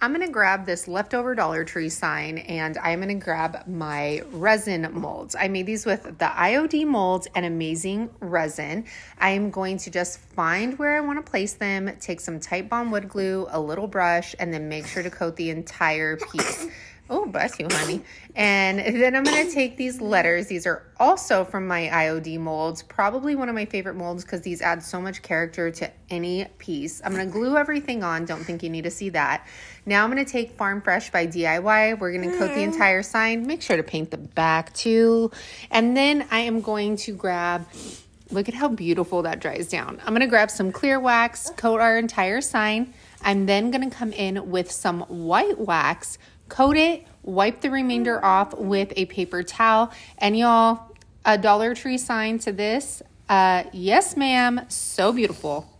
I'm going to grab this leftover Dollar Tree sign and I'm going to grab my resin molds. I made these with the IOD molds and amazing resin. I am going to just find where I want to place them, take some Titebond wood glue, a little brush, and then make sure to coat the entire piece. Oh, bless you, honey. And then I'm going to take these letters. These are also from my IOD molds. Probably one of my favorite molds because these add so much character to any piece. I'm going to glue everything on. Don't think you need to see that. Now I'm going to take Farm Fresh by DIY. We're going to coat the mm. entire sign. Make sure to paint the back too. And then I am going to grab Look at how beautiful that dries down. I'm going to grab some clear wax, coat our entire sign. I'm then going to come in with some white wax, coat it, wipe the remainder off with a paper towel. And y'all, a Dollar Tree sign to this. Uh, yes, ma'am. So beautiful.